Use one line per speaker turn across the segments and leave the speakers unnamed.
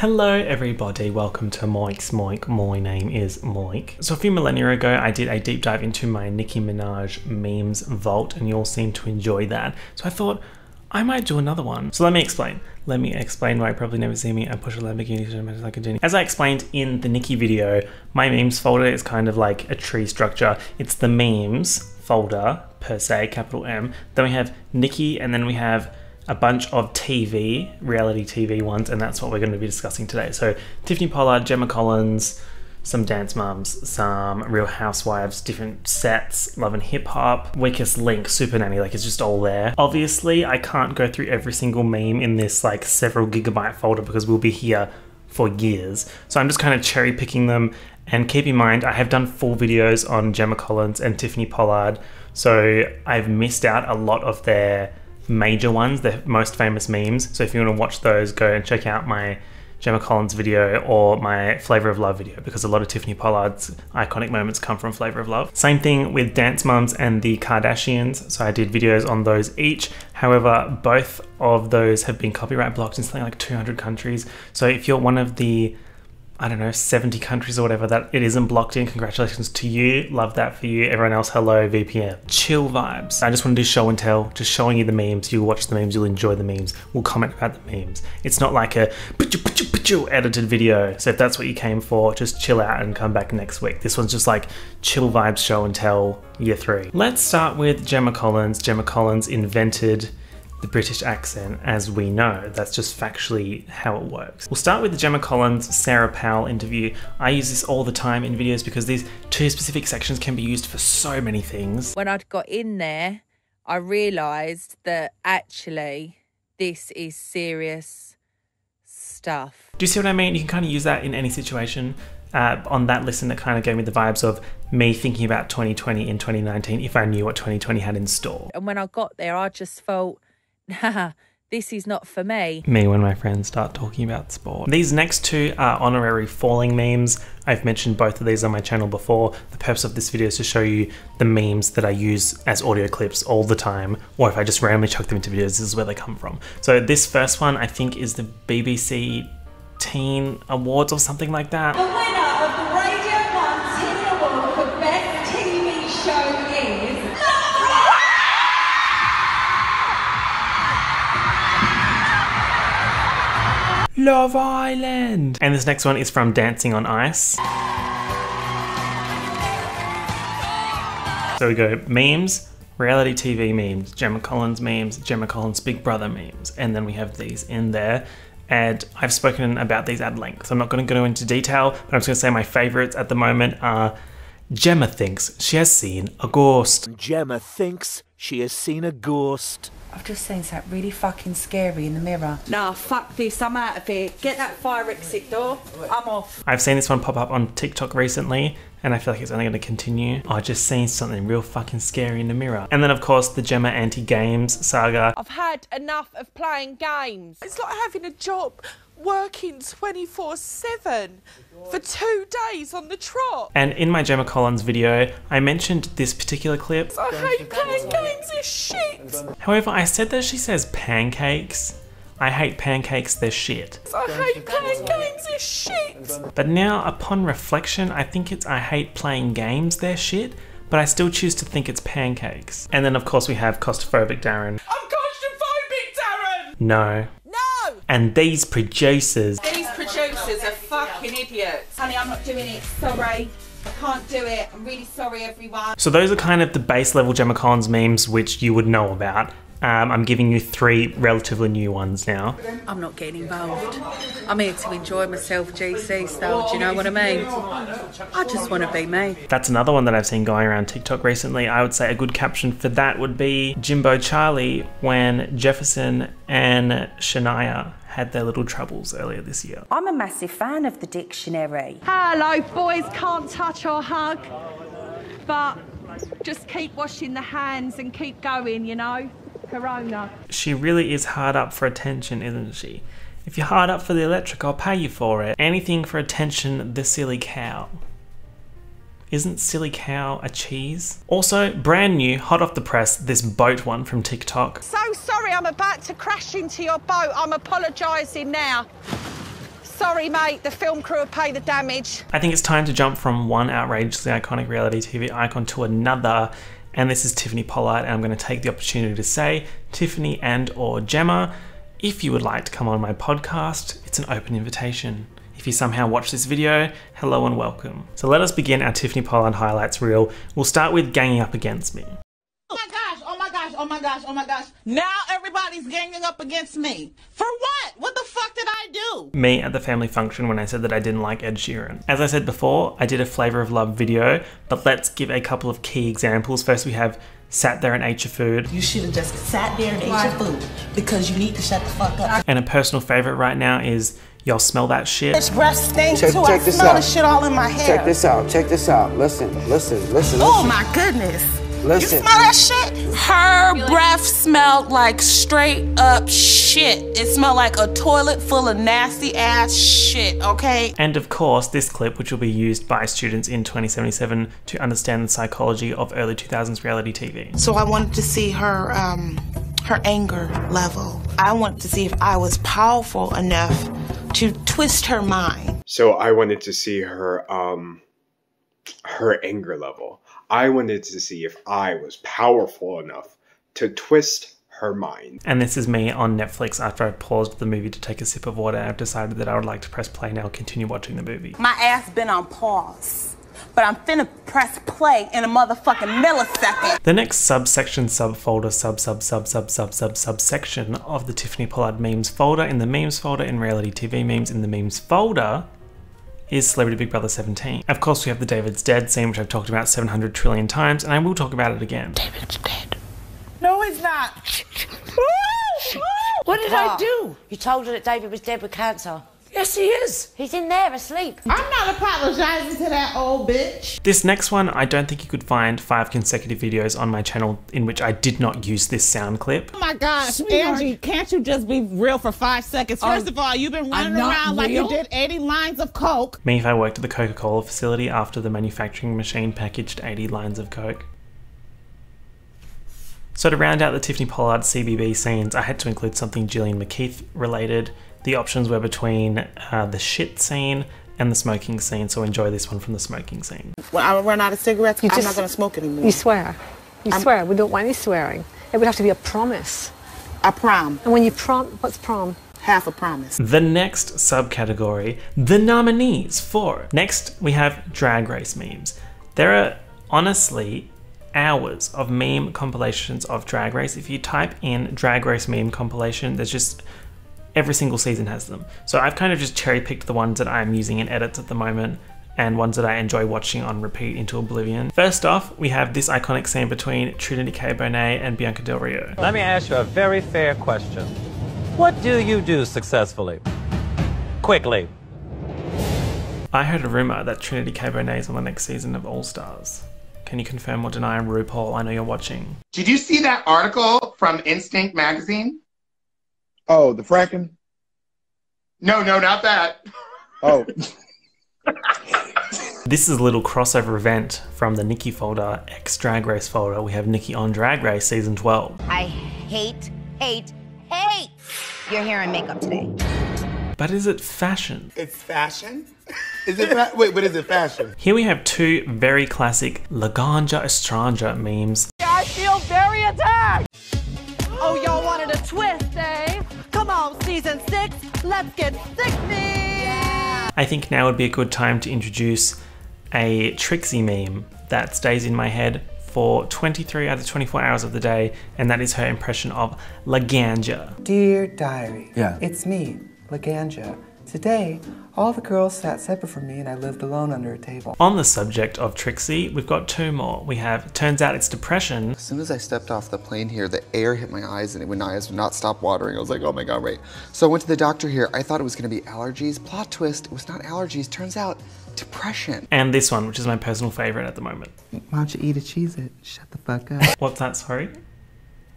Hello everybody, welcome to Moik's Moik. My name is Moik. So a few millennia ago I did a deep dive into my Nicki Minaj memes vault and you all seem to enjoy that. So I thought I might do another one. So let me explain. Let me explain why you probably never see me. I push a Lamborghini to like a genie. As I explained in the Nicki video, my memes folder is kind of like a tree structure. It's the memes folder per se, capital M. Then we have Nicki and then we have a bunch of TV, reality TV ones, and that's what we're going to be discussing today. So Tiffany Pollard, Gemma Collins, some dance moms, some Real Housewives, different sets, Love and Hip Hop, Weakest Link, Super Nanny, like it's just all there. Obviously, I can't go through every single meme in this like several gigabyte folder because we'll be here for years. So I'm just kind of cherry picking them. And keep in mind, I have done full videos on Gemma Collins and Tiffany Pollard, so I've missed out a lot of their major ones, the most famous memes. So if you want to watch those, go and check out my Gemma Collins video or my Flavor of Love video because a lot of Tiffany Pollard's iconic moments come from Flavor of Love. Same thing with Dance Moms and the Kardashians. So I did videos on those each. However, both of those have been copyright blocked in something like 200 countries. So if you're one of the I don't know, 70 countries or whatever that it isn't blocked in. Congratulations to you. Love that for you. Everyone else, hello, VPN. Chill vibes. I just want to do show and tell, just showing you the memes. You'll watch the memes, you'll enjoy the memes. We'll comment about the memes. It's not like a edited video. So if that's what you came for, just chill out and come back next week. This one's just like chill vibes show and tell year three. Let's start with Gemma Collins. Gemma Collins invented the British accent as we know. That's just factually how it works. We'll start with the Gemma Collins Sarah Powell interview. I use this all the time in videos because these two specific sections can be used for so many things.
When I'd got in there, I realised that actually this is serious stuff.
Do you see what I mean? You can kind of use that in any situation. Uh, on that listen, that kind of gave me the vibes of me thinking about 2020 in 2019 if I knew what 2020 had in store.
And when I got there, I just felt nah, this is not for me.
Me when my friends start talking about sport. These next two are honorary falling memes. I've mentioned both of these on my channel before. The purpose of this video is to show you the memes that I use as audio clips all the time, or if I just randomly chuck them into videos, this is where they come from. So this first one I think is the BBC Teen Awards or something like that. Love Island! And this next one is from Dancing on Ice. So we go memes, reality TV memes, Gemma Collins memes, Gemma Collins Big Brother memes, and then we have these in there. And I've spoken about these at length, so I'm not going to go into detail, but I'm just going to say my favorites at the moment are Gemma thinks she has seen a ghost.
Gemma thinks she has seen a ghost.
I've just seen something really fucking scary in the mirror.
Nah, fuck this, I'm out of here. Get that fire exit door, I'm off.
I've seen this one pop up on TikTok recently, and I feel like it's only going to continue. I just seen something real fucking scary in the mirror. And then, of course, the Gemma anti games saga.
I've had enough of playing games.
It's like having a job working 24 7 for two days on the trot.
And in my Gemma Collins video, I mentioned this particular clip.
I hate playing games, it's shit.
However, I said that she says pancakes. I hate pancakes, they're shit.
I hate playing games, it's shit.
But now, upon reflection, I think it's I hate playing games, they're shit, but I still choose to think it's pancakes. And then, of course, we have claustrophobic Darren.
I'm claustrophobic, Darren.
No.
No!
And these producers.
These producers are fucking idiots. Honey, I'm not doing it. Sorry. I can't do it. I'm really sorry, everyone.
So those are kind of the base level Gemma Collins memes which you would know about. Um, I'm giving you three relatively new ones now.
I'm not getting involved. I'm here to enjoy myself GC style, do you know what I mean? I just want to be me.
That's another one that I've seen going around TikTok recently. I would say a good caption for that would be Jimbo Charlie when Jefferson and Shania had their little troubles earlier this year.
I'm a massive fan of the dictionary.
Hello, boys can't touch or hug, but just keep washing the hands and keep going, you know? Corona.
She really is hard up for attention, isn't she? If you're hard up for the electric, I'll pay you for it. Anything for attention, the silly cow. Isn't silly cow a cheese? Also, brand new, hot off the press, this boat one from TikTok.
So sorry, I'm about to crash into your boat. I'm apologising now. Sorry, mate, the film crew will pay the damage.
I think it's time to jump from one outrageously iconic reality TV icon to another. And this is Tiffany Pollard, and I'm going to take the opportunity to say, Tiffany and or Gemma, if you would like to come on my podcast, it's an open invitation. If you somehow watch this video, hello and welcome. So let us begin our Tiffany Pollard highlights reel. We'll start with ganging up against me.
Oh my gosh, oh my gosh, my gosh, my gosh. Now everybody's ganging up against me. For what? What the fuck did I do?
me at the family function when I said that I didn't like Ed Sheeran. As I said before, I did a Flavor of Love video, but let's give a couple of key examples. First, we have Sat There and Ate Your Food,
You should have just sat there and ate your food because you need to shut the fuck up.
and a personal favorite right now is Y'all Smell That Shit.
This breath stinks
Check-
too.
check
I
this
smell
out.
the shit all in my hair.
Check this out. Check this out. Listen, listen, listen.
Oh
listen.
my goodness.
Listen.
You smell that shit? Her breath smelled like straight up shit. It smelled like a toilet full of nasty ass shit, okay?
And of course, this clip, which will be used by students in 2077 to understand the psychology of early 2000s reality TV.
So I wanted to see her um her anger level. I wanted to see if I was powerful enough to twist her mind.
So I wanted to see her um her anger level. I wanted to see if I was powerful enough to twist her mind.
And this is me on Netflix after I paused the movie to take a sip of water. I've decided that I would like to press play now continue watching the movie.
My ass been on pause. But I'm finna press play in a motherfucking millisecond.
The next subsection, subfolder, sub sub sub sub sub sub subsection of the Tiffany Pollard memes folder in the memes folder in reality TV memes in the memes folder is Celebrity Big Brother 17. Of course, we have the David's Dead scene, which I've talked about 700 trillion times, and I will talk about it again.
David's dead. No, he's not.
What did I do? You told her that David was dead with cancer. Yes, he is. He's in there asleep.
I'm not apologizing to that old bitch.
This next one, I don't think you could find five consecutive videos on my channel in which I did not use this sound clip.
Oh my gosh,
Sweetheart.
Angie, can't you just be real for five seconds? First oh, of all, you've been running
not
around like you did 80 lines of coke.
Me if I worked at the Coca Cola facility after the manufacturing machine packaged 80 lines of Coke. So, to round out the Tiffany Pollard CBB scenes, I had to include something Gillian McKeith related. The options were between uh, the shit scene and the smoking scene, so enjoy this one from the smoking scene.
When I run out of cigarettes, I'm
just-
not gonna smoke anymore.
You swear. You
I'm-
swear. We don't want any swearing. It would have to be a promise.
A prom.
And when you prom, what's prom?
Half a promise.
The next subcategory, the nominees for. Next, we have drag race memes. There are honestly hours of meme compilations of drag race. If you type in drag race meme compilation, there's just every single season has them. So I've kind of just cherry picked the ones that I'm using in edits at the moment and ones that I enjoy watching on repeat into oblivion. First off, we have this iconic scene between Trinity K. Bonet and Bianca Del Rio.
Let me ask you a very fair question. What do you do successfully? Quickly.
I heard a rumor that Trinity K. Bonet is on the next season of All Stars. Can you confirm or deny, RuPaul? I know you're watching.
Did you see that article from Instinct magazine?
Oh, the fracking?
No, no, not that.
Oh.
This is a little crossover event from the Nicki folder, X Drag Race folder. We have Nicki on Drag Race season 12.
I hate, hate, hate your hair and makeup today.
But is it fashion?
It's fashion? Is it fa- wait, but is it fashion?
Here we have two very classic Laganja Estranja memes.
I feel very attacked. Oh, y'all wanted a twist? Come on, season six, let's get sick me.
I think now would be a good time to introduce a Trixie meme that stays in my head for 23 out of 24 hours of the day, and that is her impression of Laganja.
Dear Diary,
Yeah.
it's me, Laganja. Today, all the girls sat separate from me and I lived alone under a table.
On the subject of Trixie, we've got two more. We have Turns Out It's Depression.
As soon as I stepped off the plane here, the air hit my eyes and it would my eyes would not stop watering. I was like, oh my god, wait. So I went to the doctor here. I thought it was gonna be allergies. Plot twist, it was not allergies. Turns out, depression.
And this one, which is my personal favorite at the moment.
Why don't you eat a Cheez-It? Shut the fuck up.
What's that, sorry?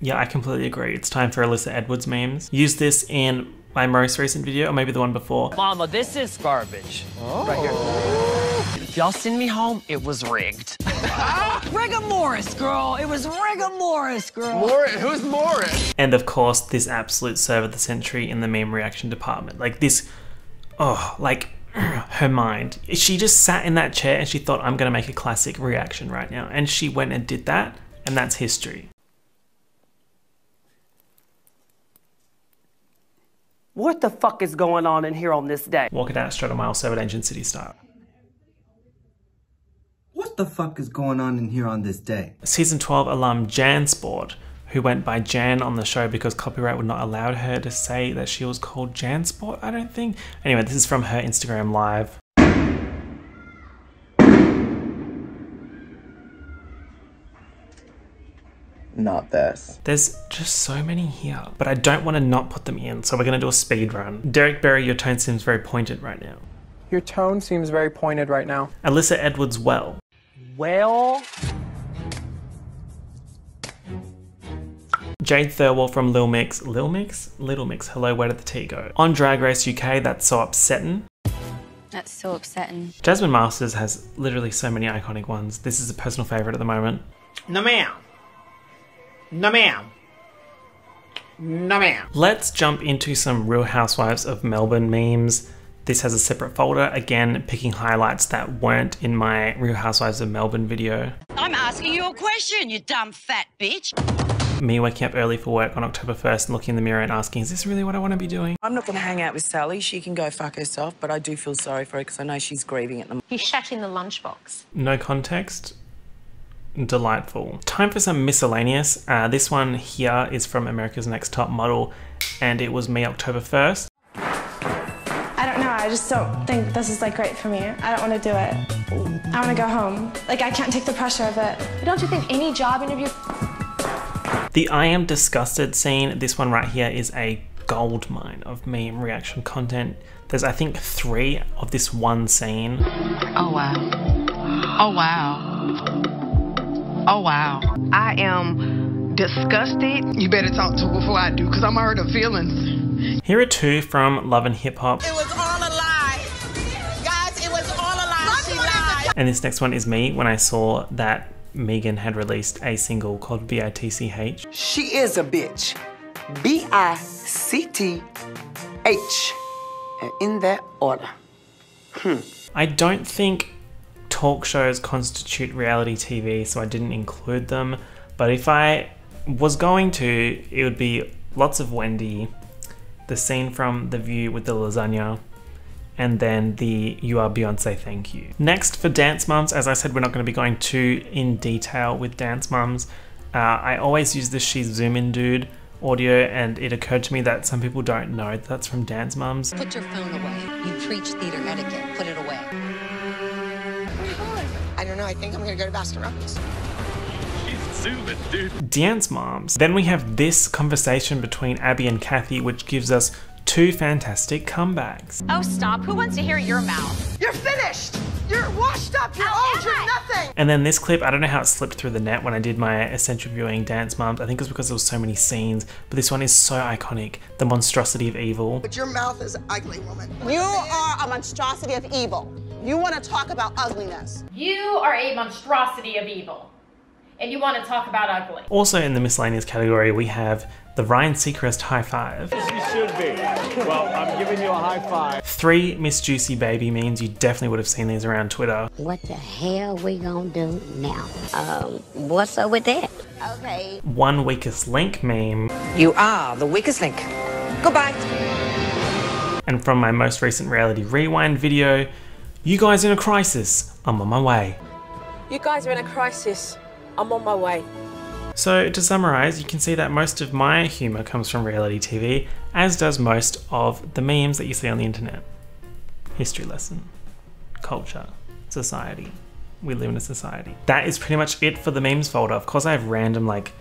Yeah, I completely agree. It's time for Alyssa Edwards memes. Use this in my most recent video, or maybe the one before.
Mama, this is garbage. Oh. Right here. If y'all send me home, it was rigged. rigor Morris, girl. It was rigor Morris, girl.
Morris? Who's Morris?
And of course, this absolute serve of the century in the meme reaction department. Like this, oh, like her mind. She just sat in that chair and she thought, I'm going to make a classic reaction right now. And she went and did that, and that's history.
What the fuck is going on in here on this day?
Walking down out straight on mile 7 Engine City style.
What the fuck is going on in here on this day?
Season 12 alum Jan Sport, who went by Jan on the show because copyright would not allow her to say that she was called Jan Sport, I don't think. Anyway, this is from her Instagram live.
Not this.
There's just so many here, but I don't want to not put them in, so we're going to do a speed run. Derrick Barry, your tone seems very pointed right now.
Your tone seems very pointed right now.
Alyssa Edwards, well.
Well,
Jade Thirlwall from Lil Mix. Lil Mix? Little Mix. Hello, where did the tea go? On Drag Race UK, that's so upsetting.
That's so upsetting.
Jasmine Masters has literally so many iconic ones. This is a personal favourite at the moment.
No ma'am. No ma'am. No ma'am.
Let's jump into some Real Housewives of Melbourne memes. This has a separate folder, again, picking highlights that weren't in my Real Housewives of Melbourne video.
I'm asking you a question, you dumb fat bitch.
Me waking up early for work on October 1st and looking in the mirror and asking, is this really what I want to be doing?
I'm not going to hang out with Sally. She can go fuck herself, but I do feel sorry for her because I know she's grieving at the moment.
He shat in the lunchbox.
No context. Delightful. Time for some miscellaneous. Uh, this one here is from America's Next Top Model, and it was me October 1st.
I don't know. I just don't think this is like great for me. I don't want to do it. I want to go home. Like I can't take the pressure of it. But don't you think any job interview?
The I am disgusted scene, this one right here, is a gold mine of meme reaction content. There's, I think, three of this one scene.
Oh, wow. Oh, wow. Oh, wow. I am disgusted. You better talk to her before I do, because I'm hurt her feelings.
Here are two from Love and Hip Hop.
It was all a lie. Guys, it was all a lie. She lied.
And this next one is me when I saw that Megan had released a single called B-I-T-C-H.
She is a bitch. B I C T H. In that order. Hmm.
I don't think talk shows constitute reality TV, so I didn't include them. But if I was going to, it would be lots of Wendy, the scene from The View with the lasagna, and then the You Are Beyonce Thank You. Next for Dance Mums, as I said, we're not going to be going too in detail with Dance Mums. Uh, I always use the She's Zoom In Dude audio, and it occurred to me that some people don't know that that's from Dance Mums.
Put your phone away. You preach theater etiquette. Put it away. I don't know. I think I'm going to go to Baskin Robbins.
Zooming, dude. Dance Moms. Then we have this conversation between Abby and Cathy, which gives us two fantastic comebacks.
Oh, stop. Who wants to hear your mouth?
You're finished. You're washed up. You're old. You're nothing.
And then this clip, I don't know how it slipped through the net when I did my essential viewing Dance Moms. I think it was because there was so many scenes, but this one is so iconic. The monstrosity of evil.
But your mouth is ugly, woman. You are a monstrosity of evil. You want to talk about ugliness.
You are a monstrosity of evil. And you want to talk about ugly.
Also in the miscellaneous category, we have the Ryan Seacrest high five.
You should be. Well, I'm giving you a high five.
Three Miss Juicy Baby memes. You definitely would have seen these around Twitter.
What the hell we gonna do now? Um, what's up with that? Okay.
One weakest link meme.
You are the weakest link. Goodbye.
And from my most recent reality rewind video, you guys are in a crisis. I'm on my way.
You guys are in a crisis. I'm on my way.
So to summarize, you can see that most of my humour comes from reality TV, as does most of the memes that you see on the internet. History lesson, culture, society. We live in a society. That is pretty much it for the memes folder. Of course I have random like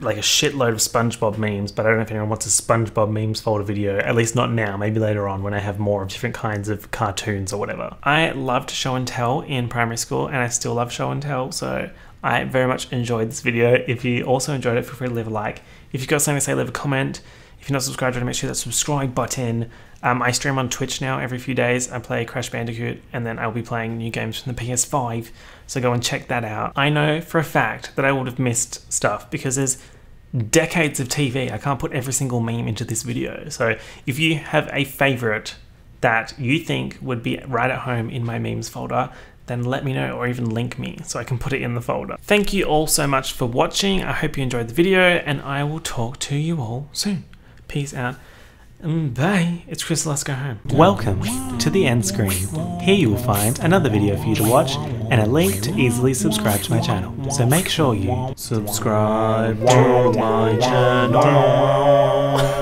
like a shitload of SpongeBob memes, but I don't know if anyone wants a SpongeBob memes folder video, at least not now, maybe later on when I have more of different kinds of cartoons or whatever. I loved show and tell in primary school and I still love show and tell, so I very much enjoyed this video. If you also enjoyed it, feel free to leave a like. If you've got something to say, leave a comment. If you're not subscribed, make sure that subscribe button. Um, I stream on Twitch now every few days. I play Crash Bandicoot and then I'll be playing new games from the PS5. So go and check that out. I know for a fact that I would have missed stuff because there's decades of TV. I can't put every single meme into this video. So if you have a favorite that you think would be right at home in my memes folder, then let me know or even link me so I can put it in the folder. Thank you all so much for watching. I hope you enjoyed the video and I will talk to you all soon. Peace out. Bye. It's Chris, let's go home. Welcome to the end screen. Here you will find another video for you to watch and a link to easily subscribe to my channel. So make sure you subscribe to my channel.